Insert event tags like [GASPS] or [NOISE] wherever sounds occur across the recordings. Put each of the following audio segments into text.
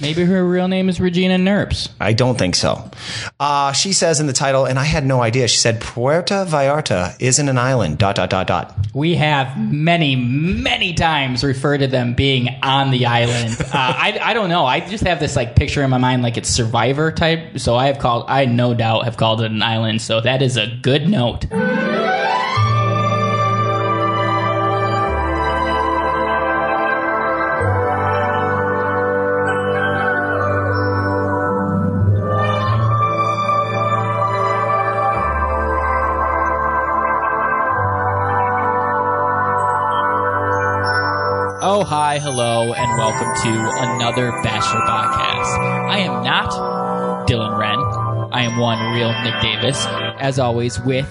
Maybe her real name is Regina Nerps. I don't think so. Uh, she says in the title, and I had no idea. She said Puerto Vallarta isn't an island. Dot dot dot dot. We have many, many times referred to them being on the island. [LAUGHS] Uh, I, I don't know. I just have this like picture in my mind, like it's Survivor type. So I have called, I no doubt have called it an island. So that is a good note. Hi, hello, and welcome to another Bachelor podcast. I am not Dylan Wren. I am one real Nick Davis, as always, with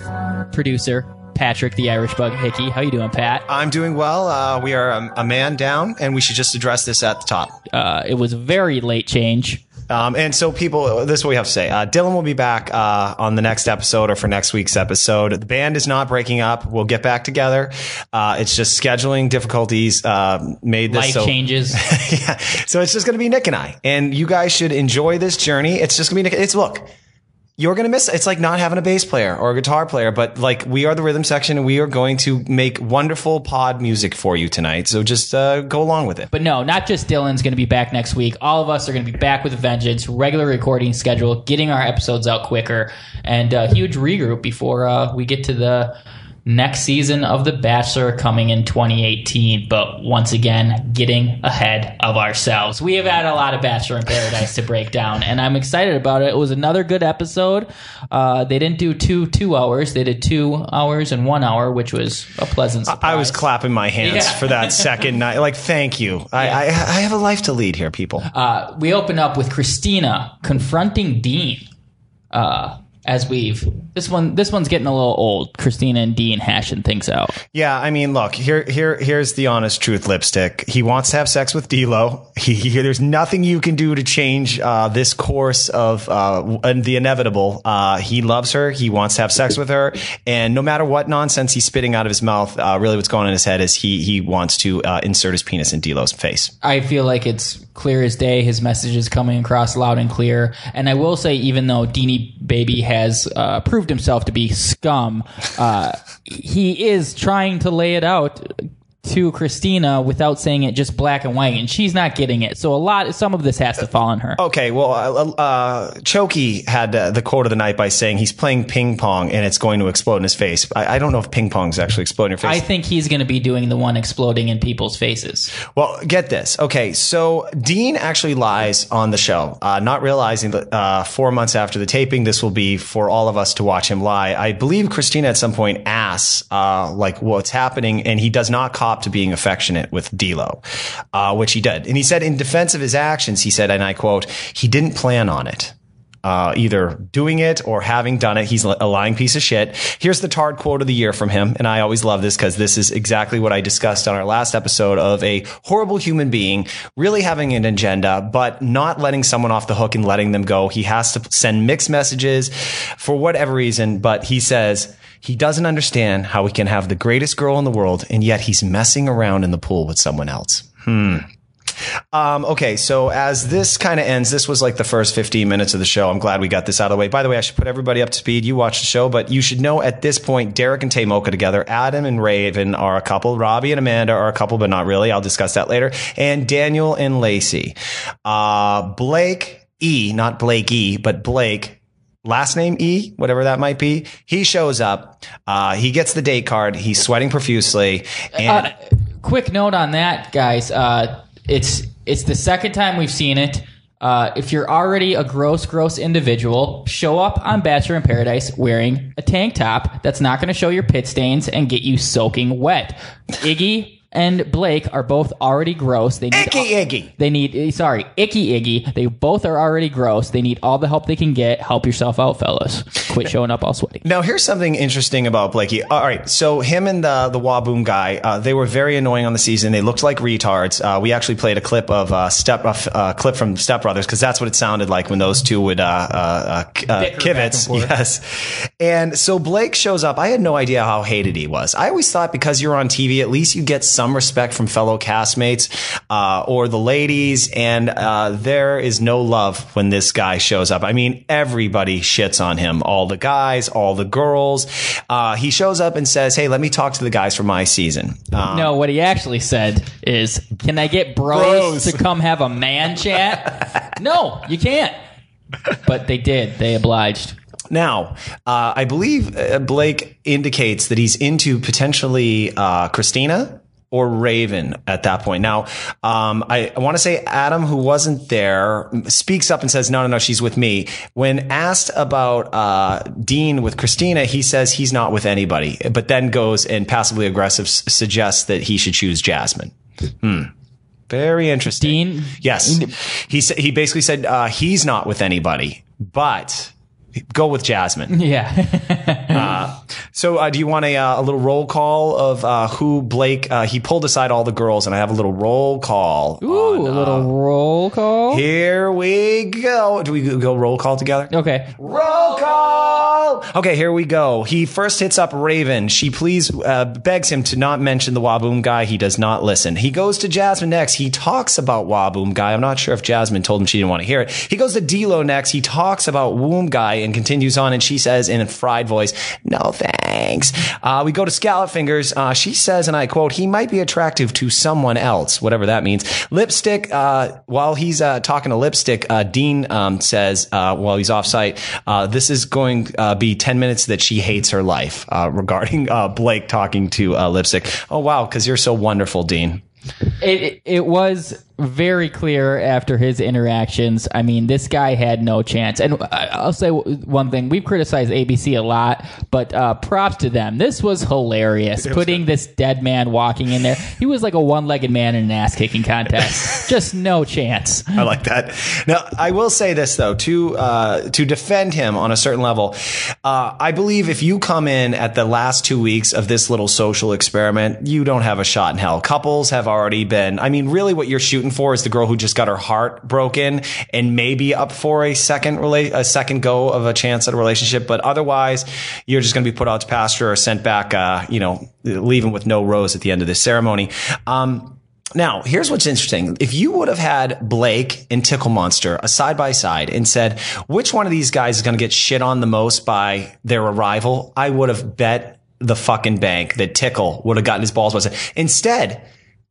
producer Patrick the Irish Bug Hickey. How you doing, Pat? I'm doing well. Uh, we are a, a man down, and we should just address this at the top. Uh, it was a very late change. Um, and so, people, this is what we have to say. Uh, Dylan will be back uh, on the next episode or for next week's episode. The band is not breaking up. We'll get back together. Uh, it's just scheduling difficulties uh, made this Life so. changes. [LAUGHS] yeah. So it's just going to be Nick and I, and you guys should enjoy this journey. It's just going to be Nick. It's look. You're going to miss It's like not having a bass player or a guitar player, but like we are the rhythm section and we are going to make wonderful pod music for you tonight. So just uh, go along with it. But no, not just Dylan's going to be back next week. All of us are going to be back with a vengeance, regular recording schedule, getting our episodes out quicker, and a huge regroup before uh, we get to the next season of The Bachelor coming in 2018. But once again, getting ahead of ourselves. We have had a lot of Bachelor in Paradise to break down, and I'm excited about it. It was another good episode. Uh, they didn't do two two hours; they did two hours and one hour, which was a pleasant surprise. I was clapping my hands Yeah. for that second night. [LAUGHS] Like, thank you. I, I, I have a life to lead here, people. Uh, we open up with Christina confronting Dean. Uh, as we've this one, this one's getting a little old. Christina and Dean hashing things out. Yeah, I mean, look here. Here, here's the honest truth. Lipstick. He wants to have sex with D'Lo. [LAUGHS] He, he, there's nothing you can do to change uh, this course of uh, and the inevitable. Uh, he loves her. He wants to have sex with her, and no matter what nonsense he's spitting out of his mouth, uh, really what's going on in his head is he he wants to uh, insert his penis in D'Lo's face. I feel like it's clear as day. His message is coming across loud and clear. And I will say, even though Deanie Baby has uh, proved himself to be scum, uh, he is trying to lay it out to Christina without saying it just black and white, and she's not getting it. So a lot, some of this has to fall on her. Okay, well, uh, uh, Choki had uh, the quote of the night by saying he's playing ping pong and it's going to explode in his face. I, I don't know if ping pong's actually exploding in your face. I think he's going to be doing the one exploding in people's faces. Well, get this. Okay, so Dean actually lies on the show, uh, not realizing that uh, four months after the taping, this will be for all of us to watch him lie. I believe Christina at some point asks, uh, like, what's happening, and he does not cop to being affectionate with D'Lo, uh, which he did. And he said, in defense of his actions, he said, and I quote, he didn't plan on it. Uh, either doing it or having done it. He's a lying piece of shit. Here's the Tard quote of the year from him. And I always love this because this is exactly what I discussed on our last episode of a horrible human being really having an agenda, but not letting someone off the hook and letting them go. He has to send mixed messages for whatever reason, but he says, he doesn't understand how he can have the greatest girl in the world and yet he's messing around in the pool with someone else. Hmm. Um, okay, so as this kind of ends, this was like the first 15 minutes of the show. I'm glad we got this out of the way. By the way, I should put everybody up to speed. You watch the show, but you should know at this point, Derek and Tay Mocha together, Adam and Raven are a couple, Robbie and Amanda are a couple, but not really. I'll discuss that later. And Daniel and Lacey. Uh, Blake E, not Blake E, but Blake last name E, whatever that might be. He shows up. Uh, he gets the date card. He's sweating profusely. And Uh, quick note on that, guys. Uh, it's it's the second time we've seen it. Uh, if you're already a gross, gross individual, show up on Bachelor in Paradise wearing a tank top that's not going to show your pit stains and get you soaking wet. Iggy and Blake are both already gross. They need Icky Iggy. They need eh, sorry, icky iggy. They both are already gross. They need all the help they can get. Help yourself out, fellas. Quit showing up all sweaty. Now, here's something interesting about Blakey. All right, so him and the the Waboom guy, uh, they were very annoying on the season. They looked like retards. Uh, we actually played a clip of uh, Step uh, uh, clip from Step Brothers because that's what it sounded like when those two would uh, uh, uh, uh, kivets. and. Yes, and so Blake shows up. I had no idea how hated he was. I always thought because you're on TV, at least you get some respect from fellow castmates uh, or the ladies, and uh, there is no love when this guy shows up. I mean, everybody shits on him. All the guys, all the girls. Uh, he shows up and says, "Hey, let me talk to the guys for my season." Uh, No, what he actually said is, "Can I get bros, Bros. to come have a man chat?" no, you can't. But they did. They obliged. Now, uh, I believe uh, Blake indicates that he's into potentially uh, Christina or Raven at that point. Now, um, I, I want to say Adam, who wasn't there, speaks up and says, "No, no, no, she's with me." When asked about uh, Dean with Christina, he says he's not with anybody, but then goes and passively aggressive s- suggests that he should choose Jasmine. Hmm. Very interesting. Dean? Yes. He said he basically said uh, he's not with anybody, but go with Jasmine. [LAUGHS] Yeah. So, uh, do you want a, uh, a little roll call of uh, who Blake? Uh, he pulled aside all the girls, and I have a little roll call. Ooh, on, a little roll call. Here we go. Do we go roll call together? Okay. Roll call. Okay, here we go. He first hits up Raven. She please uh, begs him to not mention the Waboom guy. He does not listen. He goes to Jasmine next. He talks about Waboom guy. I'm not sure if Jasmine told him she didn't want to hear it. He goes to D'Lo next. He talks about Womb guy and continues on. And she says in a fried voice, "No thanks." Uh, we go to Scallop Fingers. Uh, she says, and I quote, "He might be attractive to someone else, whatever that means." Lipstick. Uh, while he's uh, talking to Lipstick, uh, Dean um, says uh, while he's off site, uh, "This is going uh, be ten minutes that she hates her life." Uh, [LAUGHS] regarding uh, Blake talking to uh, Lipstick. Oh wow, because you're so wonderful, Dean. It it was very clear after his interactions. I mean, this guy had no chance. And I'll say one thing: we've criticized ABC a lot, but uh, props to them. This was hilarious. Putting this dead man walking in there, he was like a one-legged man in an ass-kicking contest. [LAUGHS] Just no chance. I like that. Now, I will say this though, to uh, to defend him on a certain level, uh, I believe if you come in at the last two weeks of this little social experiment, you don't have a shot in hell. Couples have already been. I mean, really, what you're shooting for is the girl who just got her heart broken and maybe up for a second rela- a second go of a chance at a relationship, but otherwise, you're just going to be put out to pasture or sent back. Uh, you know, leaving with no rose at the end of this ceremony. Um, now, here's what's interesting. If you would have had Blake and Tickle Monster a side by side and said, which one of these guys is going to get shit on the most by their arrival, I would have bet the fucking bank that Tickle would have gotten his balls busted. Instead,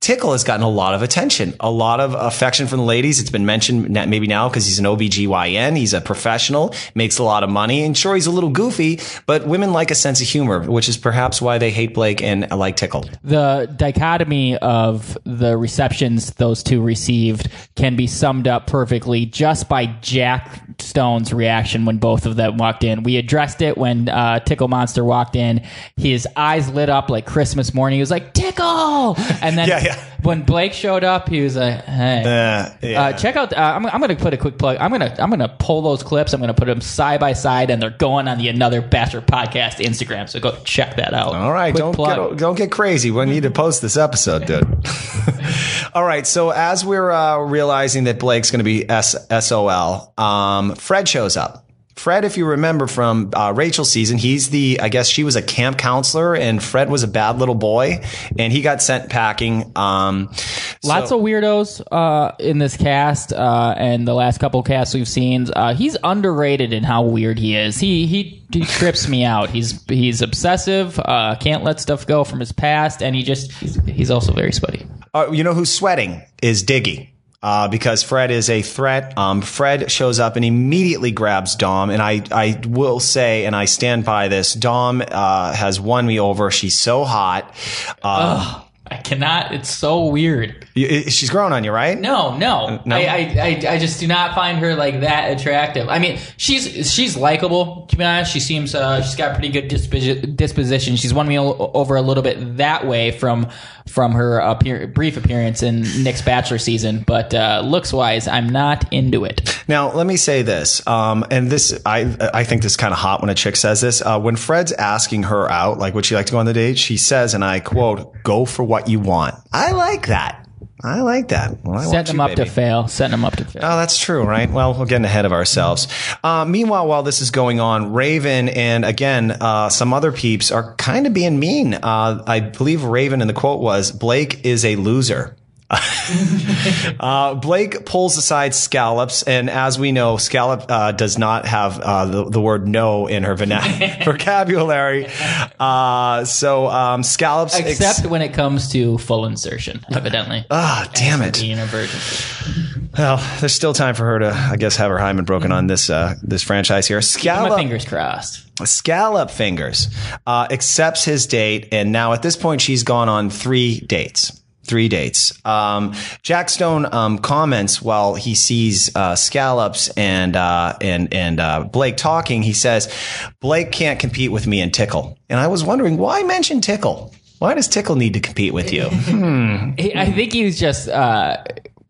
Tickle has gotten a lot of attention, a lot of affection from the ladies. It's been mentioned maybe now because he's an OBGYN. He's a professional, makes a lot of money, and sure, he's a little goofy, but women like a sense of humor, which is perhaps why they hate Blake and like Tickle. the dichotomy of the receptions those two received can be summed up perfectly just by Jack Stone's reaction when both of them walked in. We addressed it when uh, Tickle Monster walked in. His eyes lit up like Christmas morning. He was like, Tickle! And then [LAUGHS] Yeah, yeah. [LAUGHS] when Blake showed up, he was like, hey. Uh, yeah. Uh, check out. Uh, I'm, I'm going to put a quick plug. I'm going to I'm going to pull those clips. I'm going to put them side by side, and they're going on the Another Bachelor podcast Instagram. So go check that out. All right, Quick don't plug. get, don't get crazy. We need to post this episode, dude. [LAUGHS] All right, so as we're uh, realizing that Blake's going to be S- SOL, um, Fred shows up. Fred, if you remember from uh, Rachel's season, he's the, I guess she was a camp counselor and Fred was a bad little boy and he got sent packing. Um, Lots so- of weirdos uh, in this cast, uh, and the last couple casts we've seen. Uh, he's underrated in how weird he is. He he, he trips me out. He's he's obsessive. Uh, can't let stuff go from his past, and he just he's, he's also very sweaty. Uh, you know who's sweating is Diggy. Uh, because Fred is a threat. Um, Fred shows up and immediately grabs Dom. And I, I will say, and I stand by this, Dom uh, has won me over. She's so hot. Uh, I cannot. It's so weird. Y- she's grown on you, right? No, no, no? I, I, I, I just do not find her like that attractive. I mean, she's she's likable. To be honest, she seems uh, she's got pretty good disposi- disposition. She's won me o- over a little bit that way from from her appear- brief appearance in Nick's Bachelor season. But uh, looks wise, I'm not into it. Now, let me say this, um, and this I I think this is kind of hot when a chick says this. Uh, when Fred's asking her out, like would she like to go on the date? She says, and I quote, "Go for what you want." I like that. I like that. Well, I Setting them up to fail. Setting them up to fail. Oh, that's true, right? Well, we're getting ahead of ourselves. Uh, meanwhile, while this is going on, Raven and again uh, some other peeps are kind of being mean. Uh, I believe Raven in the quote was Blake is a loser. [LAUGHS] uh, Blake pulls aside scallops, and as we know, scallop uh, does not have uh, the, the word "no" in her [LAUGHS] vocabulary. Uh, so um, scallops, ex- Except when it comes to full insertion, evidently. ah, damn it. Being a virgin. Well, there's still time for her to, I guess, have her hymen broken on this uh, this franchise here. My Scallop, fingers crossed. Scallop Fingers uh, accepts his date, and now at this point, she's gone on three dates. Three dates. Um, Jack Stone um, comments while he sees uh, Scallops and uh, and and uh, Blake talking. He says, "Blake can't compete with me in Tickle," and I was wondering why mention Tickle. Why does Tickle need to compete with you? [LAUGHS] He- I think he was just uh,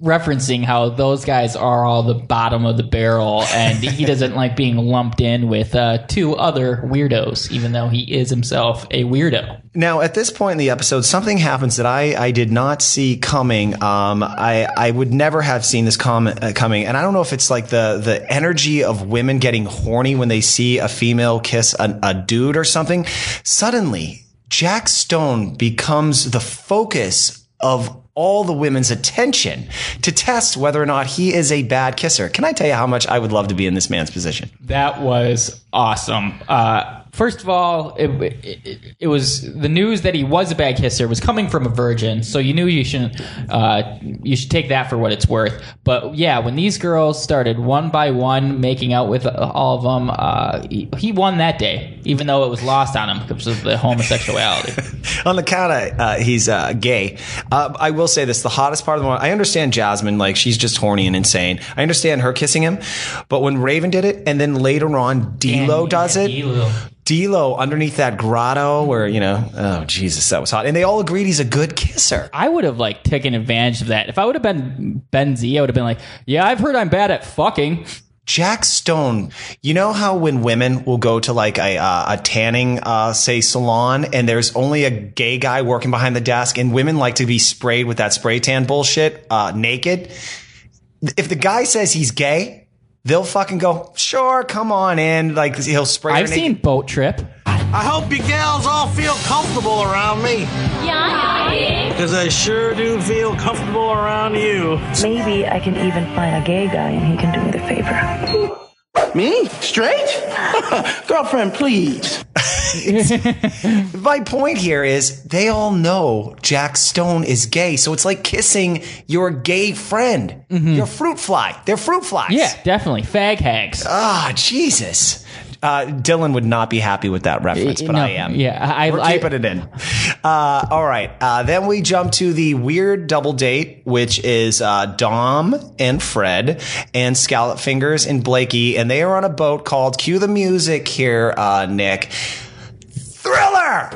referencing how those guys are all the bottom of the barrel, and he [LAUGHS] doesn't like being lumped in with uh, two other weirdos, even though he is himself a weirdo. Now, at this point in the episode, something happens that I, I did not see coming. Um, I, I would never have seen this com- uh, coming. And I don't know if it's like the, the energy of women getting horny when they see a female kiss a, a dude or something. Suddenly, Jack Stone becomes the focus of all the women's attention to test whether or not he is a bad kisser. Can I tell you how much I would love to be in this man's position? That was awesome. Uh, first of all, it, it, it was the news that he was a bad kisser was coming from a virgin, so you knew you shouldn't. Uh, you should take that for what it's worth. But yeah, when these girls started one by one making out with uh, all of them, uh, he, he won that day, even though it was lost on him because of the homosexuality. [LAUGHS] on the count of uh, he's uh, gay. Uh, I will say this: the hottest part of the one. I understand Jasmine, like she's just horny and insane. I understand her kissing him, but when Raven did it, and then later on D'Lo And- does it. D'Lo. D'Lo underneath that grotto, where you know, oh Jesus, that was hot, and they all agreed he's a good kisser. I would have like taken advantage of that. If I would have been Ben Z, I would have been like, "Yeah, I've heard I'm bad at fucking." Jack Stone, you know how when women will go to like a uh, a tanning uh, say salon and there's only a gay guy working behind the desk and women like to be sprayed with that spray tan bullshit uh, naked. If the guy says he's gay, they'll fucking go sure, come on in. Like he'll spray. her I've naked. seen Boat Trip. I hope you gals all feel comfortable around me. Yeah. Because I sure do feel comfortable around you. Maybe I can even find a gay guy and he can do me the favor. Me? Straight? [LAUGHS] Girlfriend, please. [LAUGHS] My point here is they all know Jack Stone is gay, so it's like kissing your gay friend, your fruit fly. They're fruit flies. Yeah, definitely. Fag hags. Ah, Jesus. Uh, Dylan would not be happy with that reference, but No, I am. Yeah, I, We're I, keeping it in. Uh, all right. Uh, then we jump to the weird double date, which is uh, Dom and Fred and Scallop Fingers and Blakey, and they are on a boat called Cue the Music here, uh, Nick. Thriller!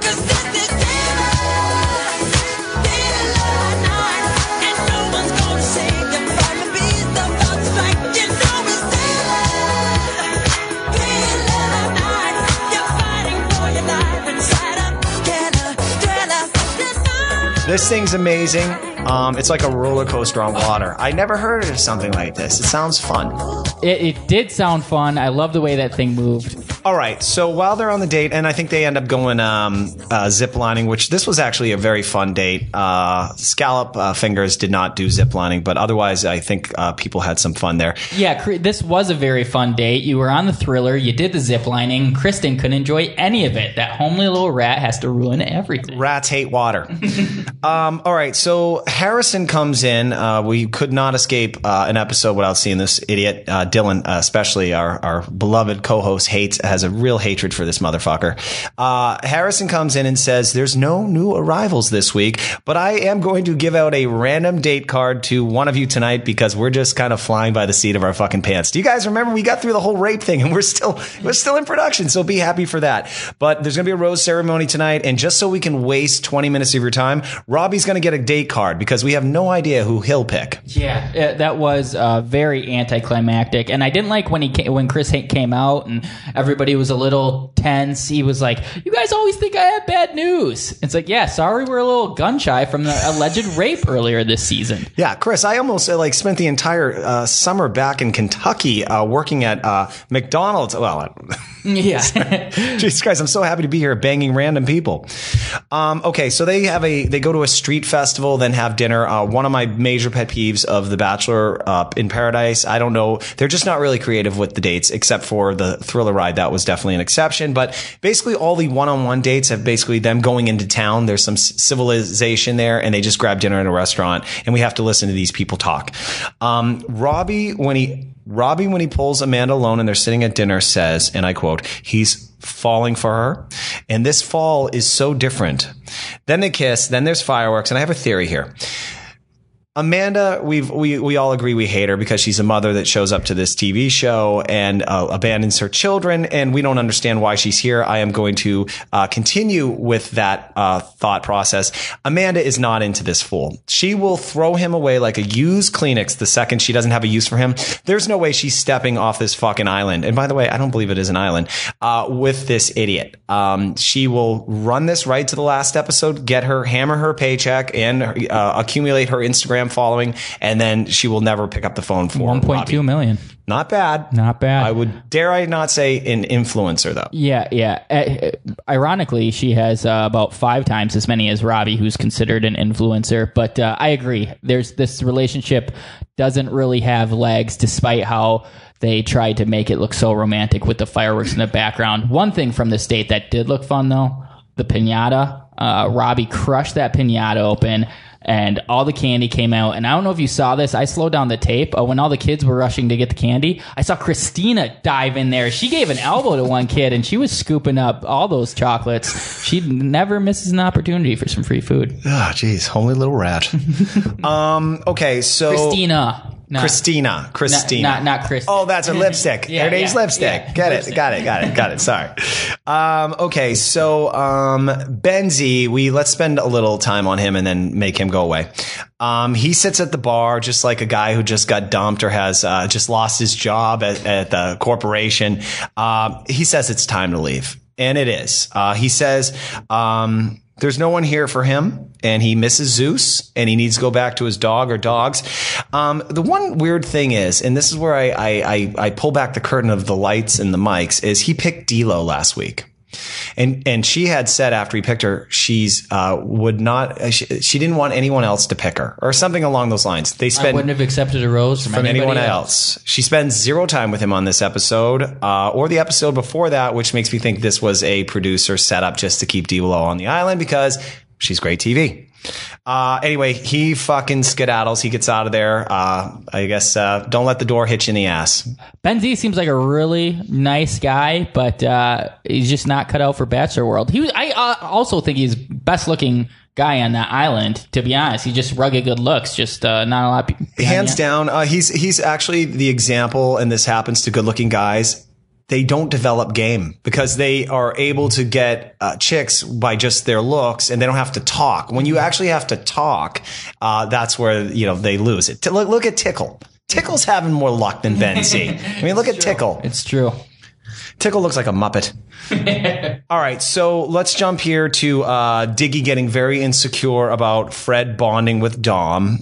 This thing's amazing. Um, it's like a roller coaster on water. I never heard of something like this. It sounds fun. it, it did sound fun. I love the way that thing moved. All right. So while they're on the date, and I think they end up going um, uh, zip lining, which this was actually a very fun date. Uh, Scallop uh, Fingers did not do zip lining, but otherwise, I think uh, people had some fun there. Yeah, this was a very fun date. You were on the thriller. You did the zip lining. Christen couldn't enjoy any of it. That homely little rat has to ruin everything. Rats hate water. [LAUGHS] um, all right. So Harrison comes in. Uh, we could not escape uh, an episode without seeing this idiot. Uh, Dylan, uh, especially our, our beloved co-host, hates has a real hatred for this motherfucker. Uh, Harrison comes in and says, "There's no new arrivals this week, but I am going to give out a random date card to one of you tonight because we're just kind of flying by the seat of our fucking pants." Do you guys remember we got through the whole rape thing and we're still we're still in production, so be happy for that. But there's going to be a rose ceremony tonight, and just so we can waste 20 minutes of your time, Robbie's going to get a date card because we have no idea who he'll pick. Yeah, uh, that was uh, very anticlimactic, and I didn't like when he came, when Chris Hank came out and everybody everybody was a little tense. He was like, "You guys always think I have bad news." It's like, yeah, sorry, we're a little gun shy from the alleged [LAUGHS] rape earlier this season. Yeah, Chris, I almost uh, like spent the entire uh, summer back in Kentucky uh, working at uh, McDonald's. Well, [LAUGHS] Yeah. [LAUGHS] Jesus Christ, I'm so happy to be here banging random people. Um, okay, so they have a they go to a street festival, then have dinner. Uh, one of my major pet peeves of The Bachelor uh, in Paradise. I don't know, they're just not really creative with the dates, except for the thriller ride. That was definitely an exception. But basically, all the one on one dates have basically them going into town. There's some civilization there, and they just grab dinner at a restaurant, and we have to listen to these people talk. Um, Robbie, when he Robbie, when he pulls Amanda alone and they're sitting at dinner, says, and I quote, he's falling for her. And this fall is so different. Then they kiss, then there's fireworks. And I have a theory here. Amanda, we've we we all agree we hate her because she's a mother that shows up to this TV show and uh, abandons her children, and we don't understand why she's here. I am going to uh, continue with that uh, thought process. Amanda is not into this fool. She will throw him away like a used Kleenex the second she doesn't have a use for him. There's no way she's stepping off this fucking island. And by the way, I don't believe it is an island uh, with this idiot. Um, she will run this right to the last episode, get her, hammer her paycheck, and uh, accumulate her Instagram following, and then she will never pick up the phone for 1.2 million. Not bad. Not bad. I would dare I not say an influencer though. Yeah, yeah. Uh, ironically, she has uh, about five times as many as Robbie, who's considered an influencer. But uh, I agree. There's this relationship doesn't really have legs, despite how they tried to make it look so romantic with the fireworks in the background. One thing from this date that did look fun, though, the pinata. Uh, Robbie crushed that pinata open. And all the candy came out. And I don't know if you saw this. I slowed down the tape. Uh, when all the kids were rushing to get the candy, I saw Christina dive in there. She gave an elbow to one kid and she was scooping up all those chocolates. She never misses an opportunity for some free food. Ah, jeez, homely little rat. [LAUGHS] um, okay, so Christina. Not, Christina, Christina, Not, not, not Christina. Oh, that's a [LAUGHS] lipstick. Yeah, Her name's yeah, lipstick. yeah. Get it. Got it. Got it. Got it. Sorry. Um, okay. So, um, Ben Z, we let's spend a little time on him and then make him go away. Um, he sits at the bar just like a guy who just got dumped or has uh, just lost his job at, at the corporation. Um, he says it's time to leave, and it is. Uh, he says. Um, there's no one here for him, and he misses Zeus, and he needs to go back to his dog or dogs. Um, the one weird thing is, and this is where I, I, I, I pull back the curtain of the lights and the mics, is he picked D'Lo last week. And and she had said after he picked her, she's uh, would not. uh, She, she didn't want anyone else to pick her, or something along those lines. They I wouldn't have accepted a rose from, from anyone else. She spends zero time with him on this episode, uh, or the episode before that, which makes me think this was a producer setup just to keep D'Lo on the island because she's great TV. Uh, anyway, he fucking skedaddles. He gets out of there. Uh, I guess uh, don't let the door hit you in the ass. Ben Z seems like a really nice guy, but uh, he's just not cut out for Bachelor World. He, was, I uh, also think he's best looking guy on that island. To be honest, he just rugged good looks. Just uh, not a lot. Of people Hands down, uh, he's he's actually the example, and this happens to good-looking guys. They don't develop game because they are able to get uh, chicks by just their looks, and they don't have to talk. When you actually have to talk, uh, that's where you know they lose it. T- look, look at Tickle. Tickle's having more luck than Ben Z. [LAUGHS] I mean, look at Tickle. It's true. Tickle looks like a Muppet. [LAUGHS] All right, so let's jump here to uh, Diggy getting very insecure about Fred bonding with Dom.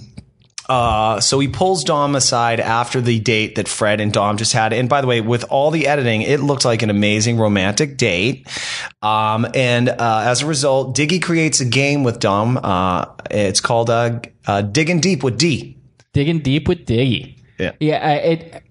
Uh, so he pulls Dom aside after the date that Fred and Dom just had. And by the way, with all the editing, it looked like an amazing romantic date. Um, and uh, as a result, Diggy creates a game with Dom. Uh, it's called uh, uh, Digging Deep with D. Digging deep with Diggy. Yeah. Yeah. It.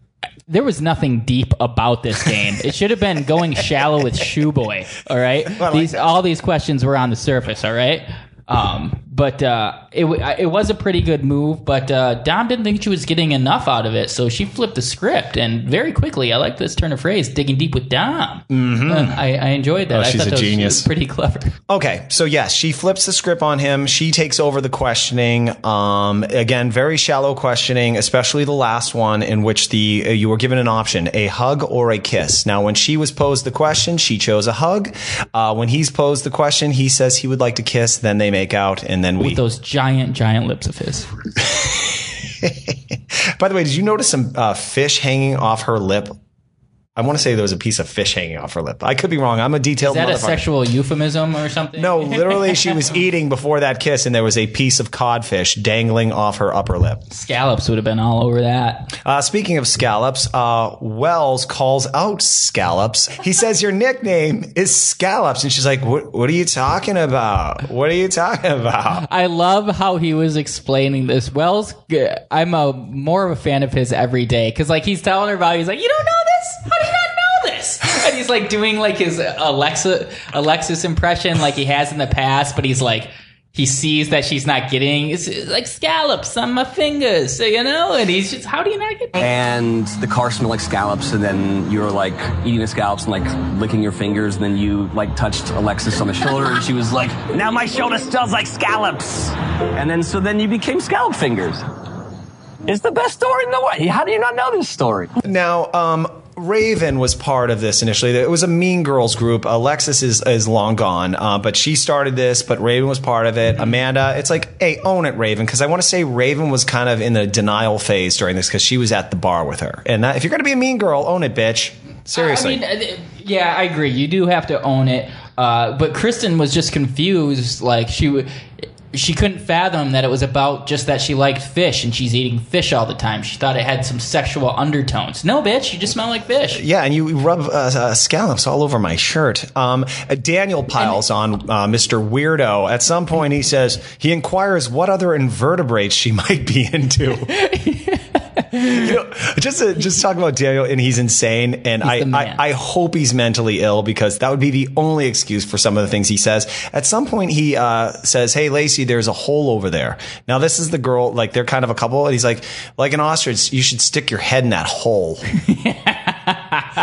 There was nothing deep about this game. It should have been going shallow with Shoeboy. All right. [LAUGHS] like these that. all these questions were on the surface. All right. Um, but uh, it it was a pretty good move. But uh, Dom didn't think she was getting enough out of it, so she flipped the script and very quickly. I like this turn of phrase, digging deep with Dom. Mm-hmm. I, I enjoyed that. Oh, I she's thought a that was- genius. was pretty clever. Okay, so yes, she flips the script on him. She takes over the questioning. Um, again, very shallow questioning, especially the last one in which the uh, you were given an option: a hug or a kiss. Now, when she was posed the question, she chose a hug. Uh, when he's posed the question, he says he would like to kiss. Then they make out, and then we. With those giant, giant lips of his. [LAUGHS] By the way, did you notice some uh, fish hanging off her lip? I want to say there was a piece of fish hanging off her lip. I could be wrong. I'm a detailed Is that a sexual euphemism or something? no, [LAUGHS] literally, she was eating before that kiss, and there was a piece of codfish dangling off her upper lip. Scallops would have been all over that. Uh, speaking of scallops, uh, Wells calls out scallops. He says, Your nickname is scallops. And she's like, What, what are you talking about? What are you talking about? I love how he was explaining this. Wells, I'm a more of a fan of his every day because like he's telling her about. He's like, you don't know this? How do you not know this? And he's like doing like his Alexa Alexis impression like he has in the past, but he's like. He sees that she's not getting it's like scallops on my fingers, so you know, and he's just, how do you not get? and the car smelled like scallops, and then you were like eating the scallops and like licking your fingers, and then you like touched Alexis on the shoulder, and she was like, "Now my shoulder smells like scallops," and then so then you became scallop fingers. It's the best story in the world. How do you not know this story? Now, um, Raven was part of this initially. It was a Mean Girls group. Alexis is, is long gone, uh, but she started this, but Raven was part of it. Amanda, it's like, hey, own it, Raven, because I want to say Raven was kind of in the denial phase during this because she was at the bar with her. And that, if you're going to be a mean girl, own it, bitch. Seriously. I mean, uh, yeah, I agree. You do have to own it. Uh, but Christen was just confused. Like she would. She couldn't fathom that it was about just that she liked fish and she's eating fish all the time. She thought it had some sexual undertones. No, bitch, you just smell like fish. Yeah, and you rub uh, uh, scallops all over my shirt. Um, uh, Daniel piles on uh, Mr. Weirdo. At some point, he says he inquires what other invertebrates she [LAUGHS] might be into. [LAUGHS] you know, just to, just talk about Daniel, and he's insane. And He's I. I I hope he's mentally ill because that would be the only excuse for some of the things he says. At some point, he uh, says, "Hey, Lacey, there's a hole over there." Now, this is the girl. Like they're kind of a couple, and he's like, "Like an ostrich, you should stick your head in that hole." [LAUGHS]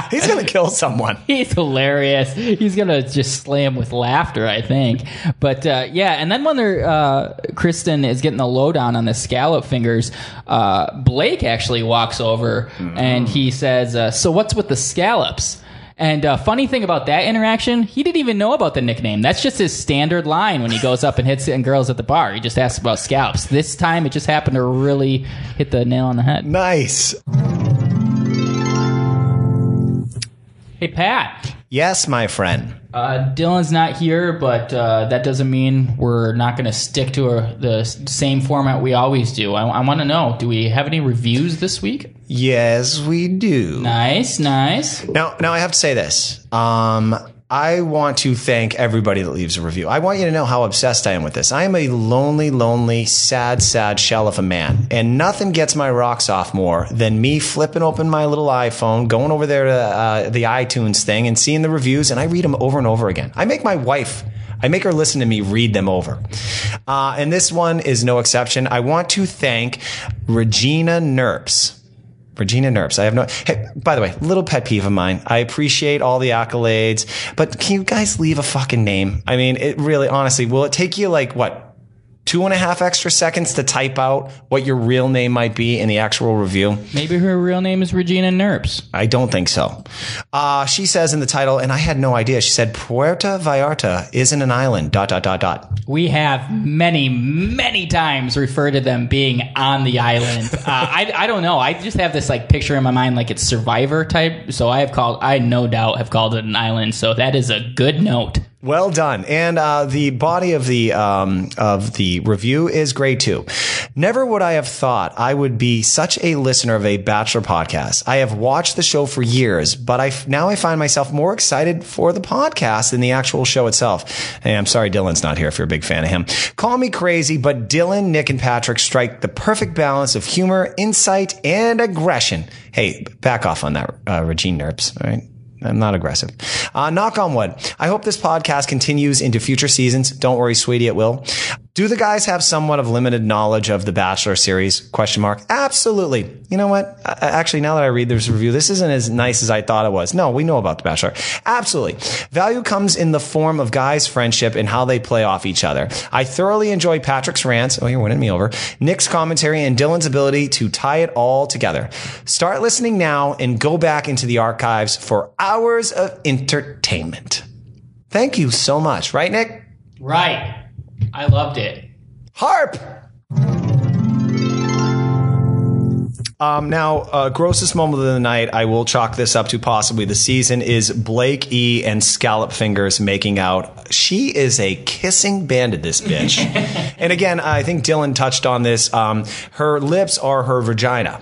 [LAUGHS] he's gonna kill someone. He's hilarious. He's gonna just slam with laughter, I think. But uh, yeah, and then when they're uh, Christen is getting the lowdown on the scallop fingers, uh, Blake actually walks over and he says, uh, "So what's with the scallops?" And uh, funny thing about that interaction, he didn't even know about the nickname. That's just his standard line when he goes up and hits it and girls at the bar. He just asks about scalps. This time, it just happened to really hit the nail on the head. Nice. Hey, Pat. Yes, my friend. Uh, Dylan's not here, but uh, that doesn't mean we're not going to stick to our, the same format we always do. I, I want to know: Do we have any reviews this week? Yes, we do. Nice, nice. Now, now I have to say this. Um, I want to thank everybody that leaves a review. I want you to know how obsessed I am with this. I am a lonely, lonely, sad, sad shell of a man, and nothing gets my rocks off more than me flipping open my little iPhone, going over there to uh, the iTunes thing, and seeing the reviews, and I read them over and over again. I make my wife. I make her listen to me read them over. Uh, and this one is no exception. I want to thank Regina Nerps. Regina Nerps. I have no. Hey, by the way, little pet peeve of mine. I appreciate all the accolades, but can you guys leave a fucking name? I mean, it really, honestly, will it take you like what? Two and a half extra seconds to type out what your real name might be in the actual review? Maybe her real name is Regina Nerps. I don't think so. Uh, she says in the title, and I had no idea. She said Puerto Vallarta isn't an island. Dot dot dot dot. We have many, many times referred to them being on the island. [LAUGHS] Uh, I, I don't know. I just have this like picture in my mind, like it's Survivor type. So I have called. I no doubt have called it an island. So that is a good note. Well done. And uh, the body of the um, of the review is great too. Never would I have thought I would be such a listener of a Bachelor podcast. I have watched the show for years, but I now I find myself more excited for the podcast than the actual show itself. Hey, I'm sorry Dylan's not here if you're a big fan of him. Call me crazy, but Dylan, Nick, and Patrick strike the perfect balance of humor, insight, and aggression. Hey, back off on that, uh, Regine Nerps. All right. I'm not aggressive. Uh, knock on wood. I hope this podcast continues into future seasons. Don't worry, sweetie, it will. Do the guys have somewhat of limited knowledge of the Bachelor series? Question mark. Absolutely. You know what? Uh, Actually, now that I read this review, this isn't as nice as I thought it was. No, we know about the Bachelor. Absolutely. Value comes in the form of guys' friendship and how they play off each other. I thoroughly enjoy Patrick's rants. Oh, you're winning me over. Nick's commentary and Dylan's ability to tie it all together. Start listening now and go back into the archives for hours of entertainment. Thank you so much. Right, Nick? Right. I loved it. Harp! Um, now, uh, grossest moment of the night, I will chalk this up to possibly the season, is Blake E. and Scallop Fingers making out. She is a kissing bandit, this bitch. [LAUGHS] and again, I think Dylan touched on this. Um, her lips are her vagina.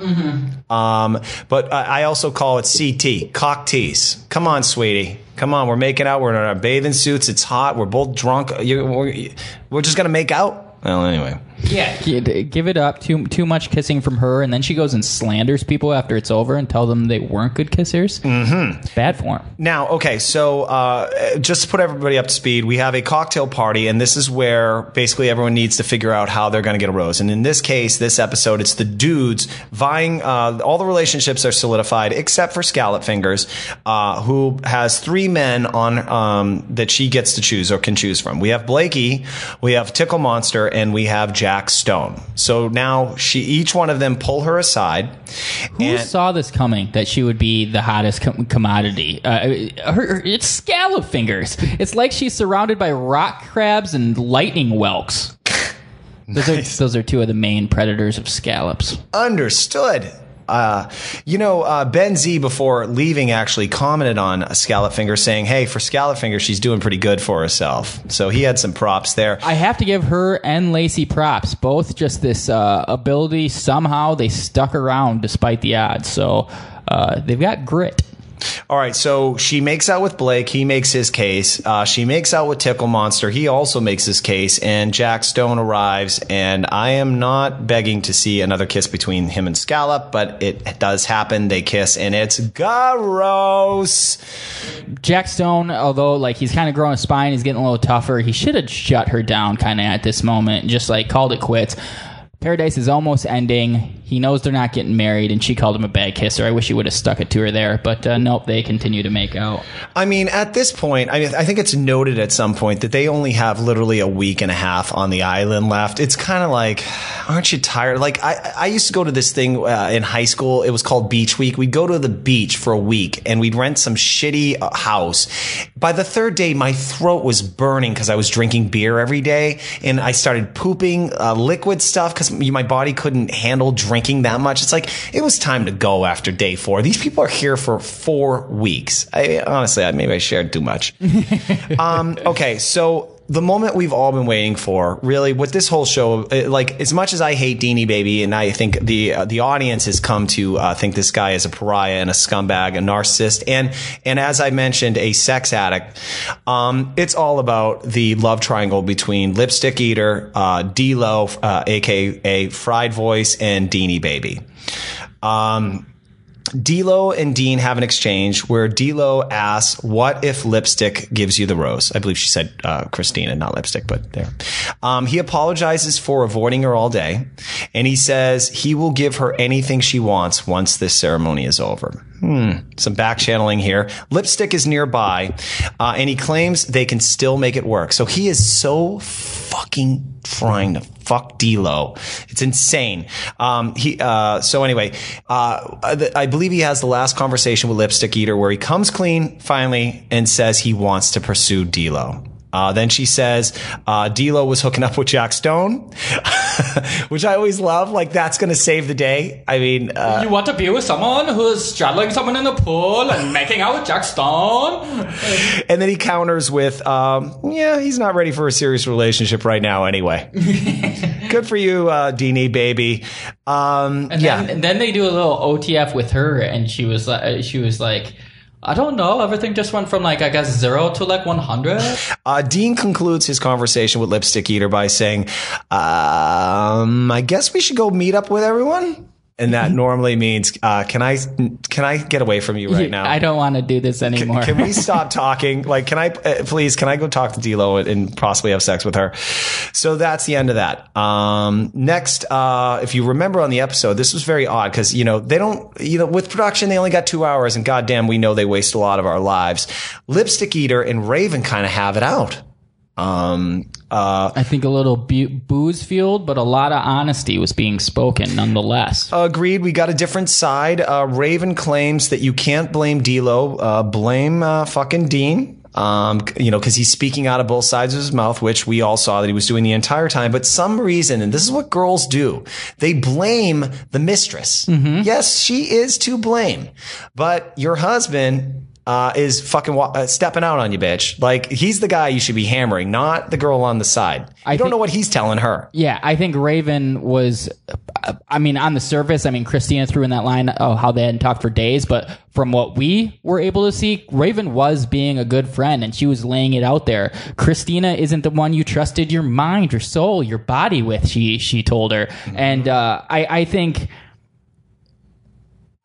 Um, but I I also call it CT, cock tease. Come on, sweetie. Come on, we're making out. We're in our bathing suits. It's hot. We're both drunk. You, we're, we're just to make out. Well, anyway. Yeah, give it up. Too too much kissing from her, and then she goes and slanders people after it's over and tell them they weren't good kissers. Mm-hmm. Bad form. Now, okay, so uh, just to put everybody up to speed, we have a cocktail party, and this is where basically everyone needs to figure out how they're going to get a rose. And in this case, this episode, it's the dudes vying. Uh, all the relationships are solidified except for Scallop Fingers, uh, who has three men on um, that she gets to choose or can choose from. We have Blakey, we have Tickle Monster, and we have Jack Stone. So now she, each one of them pull her aside. Who and saw this coming? That she would be the hottest com- commodity. Uh, her, her- it's scallop fingers. It's like she's surrounded by rock crabs and lightning whelks. Those are those are two of the main predators of scallops. Understood. Uh, you know, uh, Ben Z before leaving actually commented on Scallop Finger saying, "Hey, for Scallop Finger, she's doing pretty good for herself." So he had some props there. I have to give her and Lacey props. Both just this uh, ability. Somehow they stuck around despite the odds. So uh, they've got grit. All right, so she makes out with Blake. He makes his case. Uh, she makes out with Tickle Monster. He also makes his case. And Jack Stone arrives. And I am not begging to see another kiss between him and Scallop, but it does happen. They kiss, and it's gross. Jack Stone, although like he's kind of growing a spine, he's getting a little tougher. He should have shut her down kind of at this moment, just like called it quits. Paradise is almost ending. He knows they're not getting married, and she called him a bad kisser. I wish he would have stuck it to her there, but uh, nope, they continue to make out. I mean, at this point, I mean, I think it's noted at some point that they only have literally a week and a half on the island left. It's kind of like, aren't you tired? Like, I, I used to go to this thing uh, in high school. It was called Beach Week. We'd go to the beach for a week and we'd rent some shitty uh, house. By the third day, my throat was burning because I was drinking beer every day and I started pooping uh, liquid stuff because my body couldn't handle drinking that much. It's like, it was time to go after day four. These people are here for four weeks. I honestly, I- maybe I shared too much. [LAUGHS] um, okay, so the moment we've all been waiting for, really, with this whole show, uh, like as much as I hate Deanie Baby, and I think the uh, the audience has come to uh, think this guy is a pariah and a scumbag, a narcissist, and and as I mentioned, a sex addict. Um, it's all about the love triangle between Lipstick Eater, uh, D-Lo, uh, aka Fried Voice, and Deanie Baby. Um, D'Lo and Dean have an exchange where D'Lo asks, "What if lipstick gives you the rose?" I believe she said uh, Christina, not lipstick, but there. Um, he apologizes for avoiding her all day, and he says he will give her anything she wants once this ceremony is over. Hmm, some back channeling here. Lipstick is nearby, uh, and he claims they can still make it work. So he is so fucking trying to fuck D'Lo. It's insane. Um, he, uh, so anyway, uh, I believe he has the last conversation with Lipstick Eater where he comes clean finally and says he wants to pursue D'Lo. Uh, then she says, uh, D'Lo was hooking up with Jack Stone, [LAUGHS] which I always love. Like, that's going to save the day. I mean, uh, You want to be with someone who's straddling someone in the pool and making out with Jack Stone? and then he counters with, um, yeah, he's not ready for a serious relationship right now anyway. [LAUGHS] Good for you, uh, Deanie, baby. Um, And yeah. then, and then they do a little OTF with her, and she was like, she was like, I don't know. Everything just went from like I guess zero to like one hundred. Uh, Dean concludes his conversation with Lipstick Eater by saying, um, I guess we should go meet up with everyone. And that normally means, uh, can I, can I get away from you right now? I don't want to do this anymore. Can we [LAUGHS] stop talking? Like, can I, uh, please, can I go talk to D'Lo and, and possibly have sex with her? So that's the end of that. Um, next, uh, if you remember on the episode, this was very odd because, you know, they don't, you know, with production, they only got two hours and goddamn, we know they waste a lot of our lives. Lipstick Eater and Raven kind of have it out. Um, uh, I think a little bu- booze fueled, but a lot of honesty was being spoken nonetheless. Agreed. We got a different side. Uh, Raven claims that you can't blame D'Lo. Uh, blame uh, fucking Dean. Um, you know, because he's speaking out of both sides of his mouth, which we all saw that he was doing the entire time. But some reason, and this is what girls do, they blame the mistress. Yes, she is to blame, but your husband uh, is fucking wa- uh, stepping out on you, bitch. Like he's the guy you should be hammering, not the girl on the side. I I don't think- know what he's telling her. Yeah, I think Raven was. I mean, on the surface, I mean, Christina threw in that line, oh, how they hadn't talked for days. But from what we were able to see, Raven was being a good friend and she was laying it out there. Christina isn't the one you trusted your mind, your soul, your body with, she, she told her. And uh, I, I think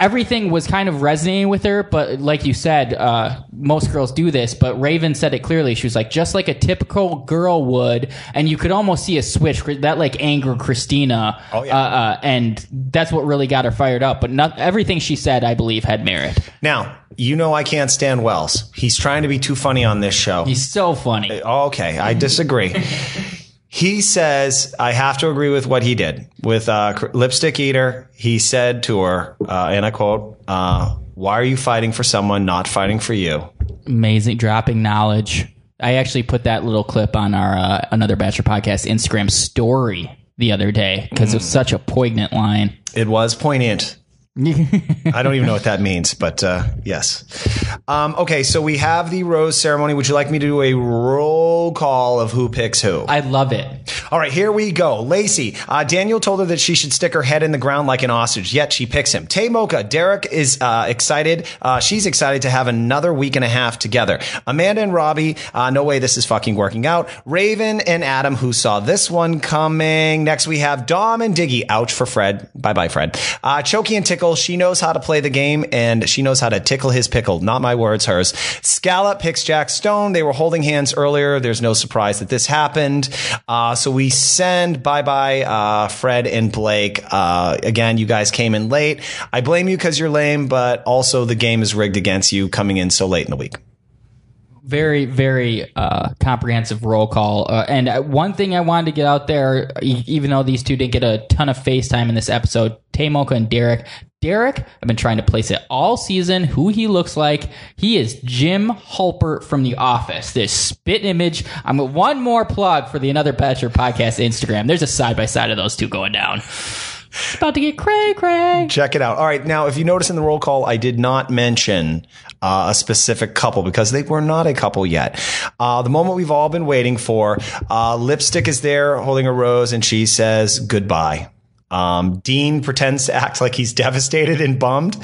everything was kind of resonating with her, but like you said, uh, most girls do this. But Raven said it clearly. She was like, just like a typical girl would, and you could almost see a switch that like angered Christina. Oh, yeah. uh, uh, and that's what really got her fired up. But not everything she said, I believe, had merit. Now, you know I can't stand Wells. He's trying to be too funny on this show. He's so funny. Okay, I disagree. [LAUGHS] he says, I have to agree with what he did with uh, Lipstick Eater. He said to her, uh, and I quote, uh, Why are you fighting for someone not fighting for you? Amazing, dropping knowledge. I actually put that little clip on our uh, another Bachelor podcast Instagram story the other day because it was such a poignant line. It was poignant. [LAUGHS] I don't even know what that means, but uh, yes. Um, okay, so we have the rose ceremony. Would you like me to do a roll call of who picks who? I love it. All right, here we go. Lacey, uh, Daniel told her that she should stick her head in the ground like an ostrich, yet she picks him. Tay Mocha, Derek is uh, excited. Uh, she's excited to have another week and a half together. Amanda and Robbie, uh, no way this is fucking working out. Raven and Adam, who saw this one coming. Next, we have Dom and Diggy. Ouch for Fred. Bye bye, Fred. Uh, Choky and Tickle, she knows how to play the game and she knows how to tickle his pickle. Not my words, hers. Scallop picks Jack Stone. They were holding hands earlier. There's no surprise that this happened. Uh, so we send bye bye, uh, Fred and Blake. Uh, again, you guys came in late. I blame you because you're lame, but also the game is rigged against you coming in so late in the week. very very uh, comprehensive roll call uh, and uh, one thing i wanted to get out there even though these two didn't get a ton of face time in this episode tamoka and derek derek i've been trying to place it all season who he looks like he is jim halpert from the office this spit image i'm one more plug for the another bachelor podcast instagram there's a side by side of those two going down it's about to get cray cray Check it out. All right. Now, if you notice in the roll call, I did not mention uh, a specific couple because they were not a couple yet. Uh, the moment we've all been waiting for. Uh, Lipstick is there holding a rose and she says goodbye. Um, Dean pretends to act like he's [LAUGHS] devastated and bummed,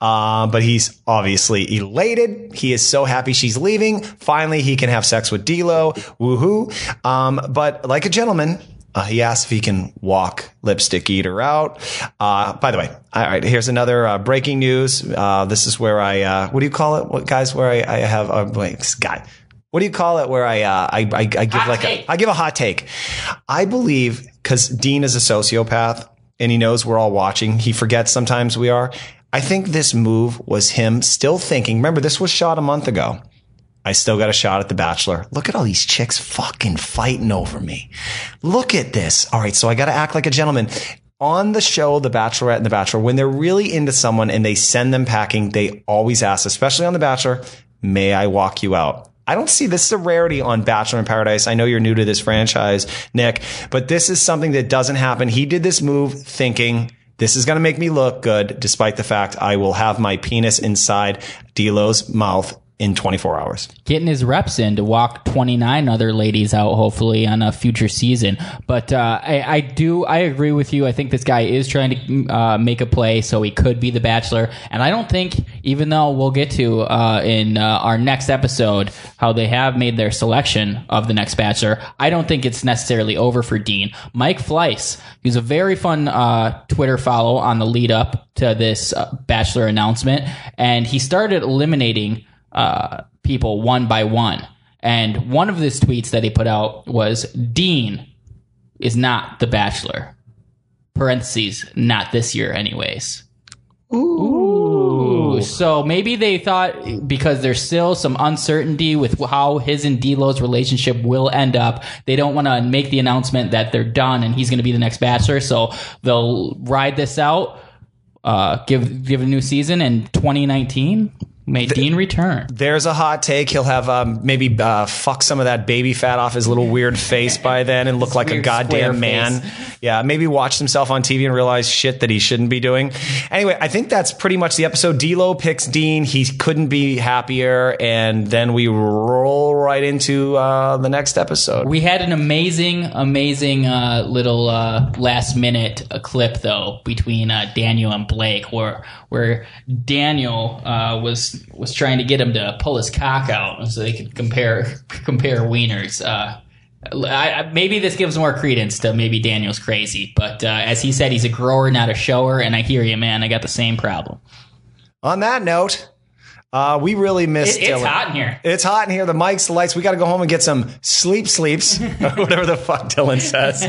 uh, but he's obviously elated. He is so happy she's leaving. Finally, he can have sex with D'Lo. Woohoo! Um, but like a gentleman, uh, he asks if he can walk Lipstick Eater out. Uh, by the way, all right, here's another uh, breaking news. Uh, this is where I, uh, what do you call it? What guys? Where I, I have a wait, guy. What do you call it? Where I, uh, I, I, I give Hot like take. a, I give a hot take. I believe because Dean is a sociopath and he knows we're all watching. He forgets sometimes we are. I think this move was him still thinking. Remember, this was shot a month ago. I still got a shot at The Bachelor. Look at all these chicks fucking fighting over me. Look at this. All right, so I got to act like a gentleman. On the show, The Bachelorette and The Bachelor, when they're really into someone and they send them packing, they always ask, especially on The Bachelor, may I walk you out? I don't see this is a rarity on Bachelor in Paradise. I know you're new to this franchise, Nick, but this is something that doesn't happen. He did this move thinking this is going to make me look good, despite the fact I will have my penis inside D'Lo's mouth in 24 hours. getting his reps in to walk 29 other ladies out hopefully on a future season. But uh, I, I do i agree with you. I think this guy is trying to uh, make a play so he could be the bachelor. And i don't think even though we'll get to uh, in uh, our next episode how they have made their selection of the next bachelor i don't think it's necessarily over for dean. Mike fleiss he's a very fun uh, twitter follow on the lead up to this uh, bachelor announcement. And he started eliminating uh, people one by one. And one of his tweets that he put out was Dean is not the Bachelor. Parentheses, not this year, anyways. Ooh. So maybe they thought because there's still some uncertainty with how his and D'Lo's relationship will end up, they don't want to make the announcement that they're done and he's going to be the next Bachelor. So they'll ride this out, uh, give give a new season in 2019 May Dean return. There's a hot take. He'll have um, maybe uh, fuck some of that baby fat off his little weird face by [LAUGHS] then and look like a goddamn man. Yeah, maybe watch himself on TV and realize shit that he shouldn't be doing. Anyway, I think that's pretty much the episode. D'Lo picks Dean. He couldn't be happier, and then we roll right into uh, the next episode. We had an amazing, amazing uh, little uh, last minute uh, clip though between uh, Daniel and Blake, where where Daniel uh, was was trying to get him to pull his cock out so they could compare [LAUGHS] compare wieners. Uh, I, I- maybe this gives more credence to maybe Daniel's crazy, but uh, as he said, he's a grower, not a shower. And I hear you, man. I got the same problem. On that note, uh, we really miss. It- it's Dylan. hot in here. It's hot in here. The mics, the lights. We got to go home and get some sleep sleeps, [LAUGHS] [LAUGHS] whatever the fuck Dylan says.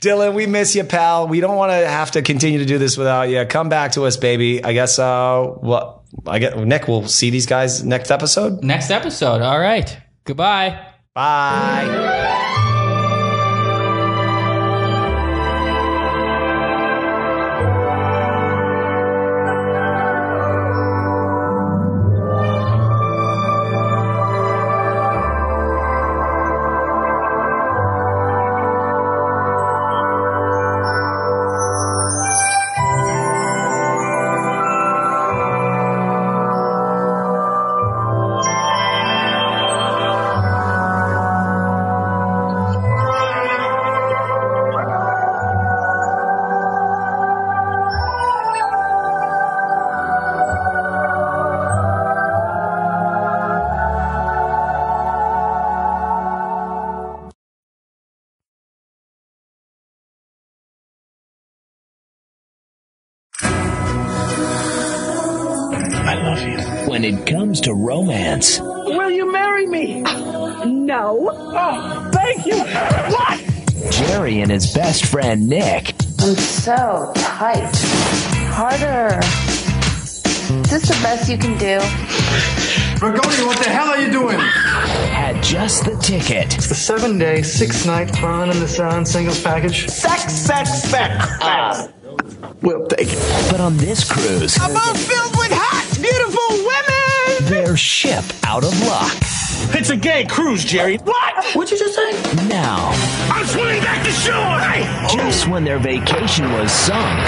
Dylan, we miss you, pal. We don't want to have to continue to do this without you. Come back to us, baby. I guess. Uh, what? I get Nick. We'll see these guys next episode. Next episode. All right. Goodbye. Bye. Love you. When it comes to romance, Will you marry me? No. Oh, thank you. What? Jerry and his best friend Nick I'm so tight. Harder. Is this the best you can do? Bergoni, what the hell are you doing? had just the ticket It's The seven day, six night prawn in the sun singles package. Sex, sex, sex. Ah. We'll take it. But on this cruise, A beautiful women. their ship out of luck. It's a gay cruise, Jerry. What? What'd you just say? Now, I'm swimming back to shore. Hey. just when their vacation was sunk,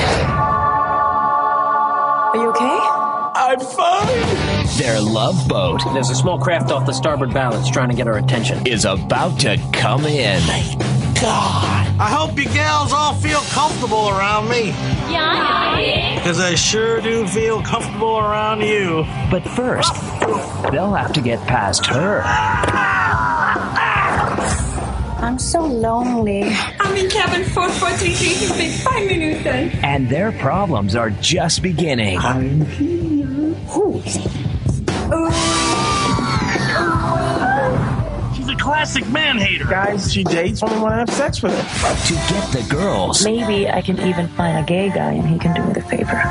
Are you okay? I'm fine. their love boat There's a small craft off the starboard bow that's trying to get our attention. is about to come in. I hope you gals all feel comfortable around me. Yeah. Because I sure do feel comfortable around you. But first, they'll have to get past her. I'm so lonely. I'm in cabin 443 big five minutes then. And their problems are just beginning. She's a classic man hater. Guys she dates only want to have sex with her. To get the girls Maybe I can even find a gay guy and he can do me the favor.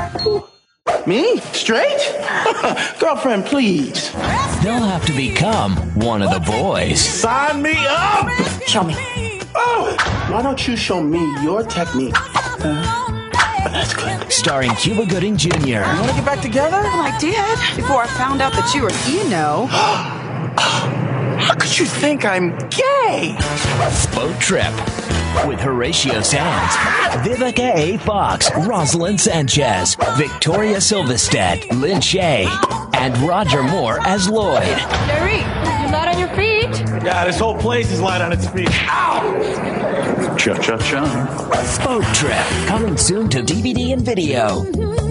Me? Straight? [LAUGHS] Girlfriend, please. They'll have to become one of the boys. Sign me up! Show me. Oh! Why don't you show me your technique? That's good. Starring Cuba Gooding Jr., Want to get back together? I did before I found out that you were, [GASPS] [GASPS] [GASPS] you know. How could you think I'm gay? Boat Trip, with Horatio Sanz, Vivica A. Fox, Roselyn Sanchez, Victoria Silvstedt, Lin Shaye, and Roger Moore as Lloyd. Jerry, you're not on your feet. Yeah, this whole place is light on its feet. Ow! Cha cha cha. Boat Trip, coming soon to DVD and video. Mm-hmm.